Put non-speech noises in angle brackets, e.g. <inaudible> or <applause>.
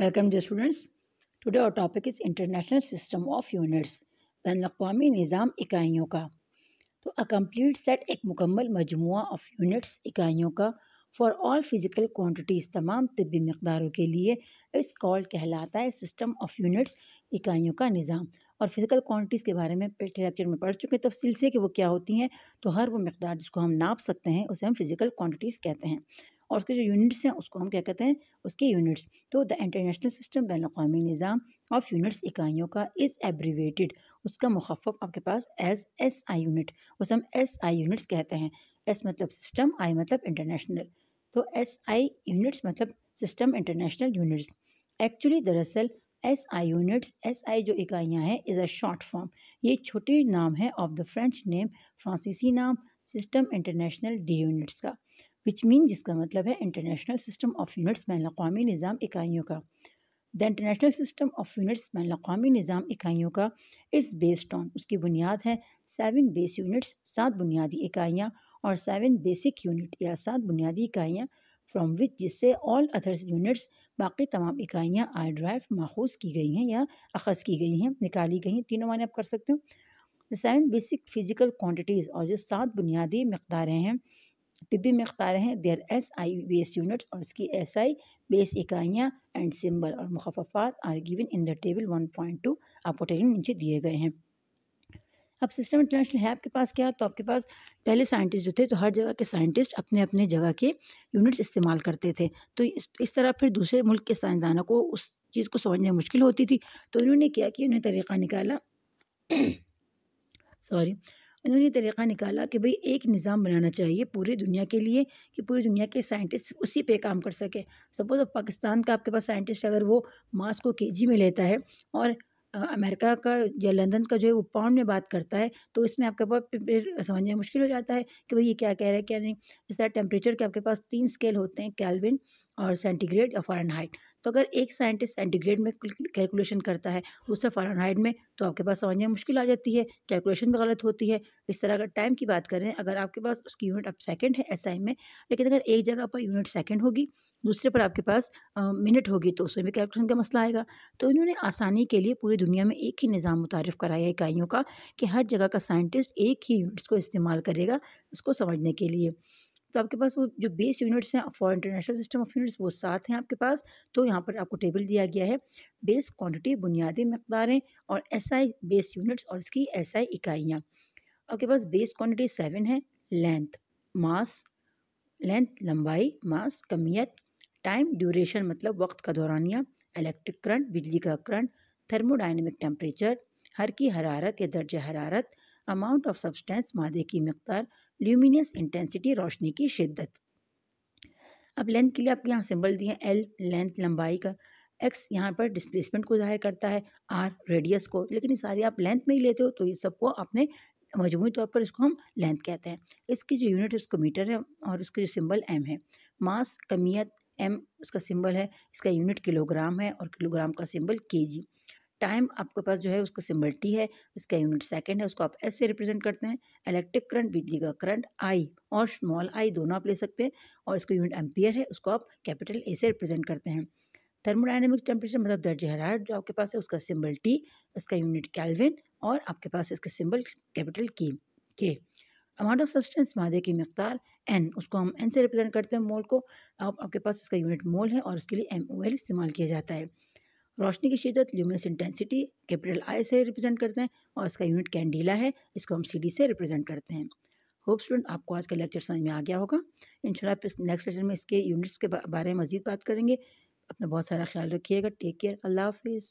Welcome the students today our topic is international system of units ban अवी निज़ाम इकाइयों का तो अ कंप्लीट सेट एक मुकम्मल मजमू ऑफ़ यूनिट्स इकाइयों का फॉर ऑल फ़िज़िकल क्वांटिटीज़, तमाम तबी मकदारों के लिए इस कॉल कहलाता है सिस्टम ऑफ़ यूनिट्स इकाइयों का निज़ाम। और फ़िज़िकल क्वांटिटीज़ के बारे में पिछले लेक्चर में पढ़ चुके हैं, तफसील से कि वो क्या होती हैं तो हर वो मकदार जिसको हम नाप सकते हैं, उसे हम फ़िज़िकल क्वांटिटीज़ कहते हैं। और उसके जो यूनिट्स हैं, उसको हम क्या कहते हैं, उसके यूनिट्स। तो द इंटरनेशनल सिस्टम बैन अवी निज़ाम ऑफ़ यूनिट्स इकाइयों का इज़ एब्रीवेटेड। उसका मुखफ़ आपके पास एज एस आई यूनिट, उसे हम एस आई यूनिट्स कहते हैं। एस मतलब सिस्टम आई मतलब इंटरनेशनल तो एस आई यूनिट्स मतलब सिस्टम इंटरनेशनल यूनिट्स एक्चुअली दरअसल S I units S I जो इकाइयाँ हैं इज़ अ शॉर्ट फॉर्म ये छोटे नाम है ऑफ़ द फ्रेंच नेम फ्रांसीसी नाम सिस्टम इंटरनेशनल डी यूनिट्स का विच मीन जिसका मतलब है इंटरनेशनल सिस्टम ऑफ़ यूनिट्स बैन अवी निज़ाम इकाइयों का. The international system of units ban अवी निज़ाम इकाइयों का इस बेस्ड ऑन उसकी बुनियाद है सेवन बेस यूनिट्स सात बुनियादी इकाइयाँ और सेवन बेसिक यूनिट या सात बुनियादी इकाइयाँ फ्रॉम विच जिससे ऑल अदर्स यूनिट्स बाकी तमाम इकाइयाँ आई ड्राइव माखूज की गई हैं या अखज़ की गई हैं, निकाली गई हैं। तीनों माने आप कर सकते हो। सेवन बेसिक फ़िज़िकल क्वान्टिटीज़ और जो सात बुनियादी मकदारें हैं तिब्बी मख्तार हैं there S I base units और इसकी एस आई बेस इकाइयाँ एंड सिम्बल और मुखफ़ात are given in the table one point two आपको टेबल नीचे दिए गए हैं। अब सिस्टम इंटरनेशनल है, आपके पास क्या? तो आपके पास पहले साइंटिस्ट जो थे तो हर जगह के साइंटिस्ट अपने अपने जगह के यूनिट्स इस्तेमाल करते थे। तो इस तरह फिर दूसरे मुल्क के साइंसदानों को उस चीज़ को समझने मुश्किल होती थी। तो इन्होंने क्या कि उन्होंने तरीक़ा निकाला। <coughs> सॉरी उन्होंने तरीक़ा निकाला कि भाई एक निज़ाम बनाना चाहिए पूरी दुनिया के लिए कि पूरी दुनिया के साइंटिस्ट उसी पे काम कर सकें। सपोज़ अब पाकिस्तान का आपके पास साइंटिस्ट अगर वो मास को के में लेता है और अमेरिका का या लंदन का जो है वो पाउंड में बात करता है तो इसमें आपके पास फिर समझना मुश्किल हो जाता है कि भाई ये क्या कह रहा है, क्या नहीं। इस तरह टेम्परेचर के आपके पास तीन स्केल होते हैं कैलविन और सेंटीग्रेड या फ़ारेनहाइट तो अगर एक साइंटिस्ट सेंटीग्रेड में कैलकुलेशन करता है, दूसरा फ़ारेनहाइट में तो आपके पास समझने मुश्किल आ जाती है कैलकुलेशन भी गलत होती है। इस तरह अगर टाइम की बात करें, अगर आपके पास उसकी यूनिट अब सेकेंड है एसआई में, लेकिन अगर एक जगह पर यूनिट सेकेंड होगी दूसरे पर आपके पास मिनट होगी तो उसमें भी कैलकुलेशन का मसला आएगा। तो इन्होंने आसानी के लिए पूरी दुनिया में एक ही निज़ाम मुतारफ़ कराया इकाइयों का कि हर जगह का साइंटिस्ट एक ही यूनिट्स को इस्तेमाल करेगा उसको समझने के लिए। तो आपके पास वो जो बेस यूनिट्स हैं for international system of units वो सात हैं आपके पास तो यहाँ पर आपको टेबल दिया गया है। बेस क्वांटिटी बुनियादी मकदारें और एसआई बेस यूनिट्स और इसकी एसआई इकाइयाँ। आपके पास बेस क्वांटिटी सेवन है लेंथ मास लेंथ लंबाई मास कमियत टाइम, ड्यूरेशन मतलब वक्त का दौरानिया इलेक्ट्रिक करंट, बिजली का करंट थर्मोडाइनमिक टेम्परेचर, हर की हरारत या दर्ज हरारत, अमाउंट ऑफ़ सब्सटेंस, मादे की मकदार, ल्यूमिनियस इंटेंसिटी, रोशनी की शिद्दत। अब लेंथ के लिए आपके यहाँ सिंबल दिए एल लेंथ, लंबाई का। एक्स यहाँ पर डिस्प्लेसमेंट को ज़ाहिर करता है आर रेडियस को। लेकिन ये सारी आप लेंथ में ही लेते हो तो ये सबको आपने मजमू तौर पर इसको हम लेंथ कहते हैं। इसकी जो यूनिट है, उसको मीटर है और उसका जो सिंबल एम है। मास, कमियत एम उसका सिंबल है, इसका यूनिट किलोग्राम है और किलोग्राम का सिंबल के जी टाइम आपके पास जो है उसका सिंबल टी है, इसका यूनिट सेकंड है, उसको आप एस से रिप्रेजेंट करते हैं। इलेक्ट्रिक करंट, बिजली का करंट, आई और स्मॉल आई दोनों आप ले सकते हैं और इसका यूनिट एम्पियर है, उसको आप कैपिटल ए से रिप्रेजेंट करते हैं। थर्मोडाइनमिक टेम्परेचर मतलब दर्ज हरारत जो आपके पास है, उसका सिंबल टी, इसका यूनिट कैलविन और आपके पास इसका सिंबल कैपिटल की, के। अमाउंट ऑफ़ सब्सटेंस मादे की मकदार एन उसको हम एन से रिप्रेजेंट करते हैं मोल को। आप आपके पास इसका यूनिट मोल है और उसके लिए एम ओ एल इस्तेमाल किया जाता है। रोशनी की शिदत ल्यूमिनस इंटेंसिटी कैपिटल आई से रिप्रेजेंट करते हैं और इसका यूनिट कैंडीला है, इसको हम सी डी से रिप्रेजेंट करते हैं। होप स्टूडेंट आपको आज का लेक्चर समझ में आ गया होगा। इंशाल्लाह नेक्स्ट लेक्चर में इसके यूनिट्स के बारे में मजीद बात करेंगे। अपना बहुत सारा ख्याल रखिएगा। टेक केयर अल्लाह हाफिज़।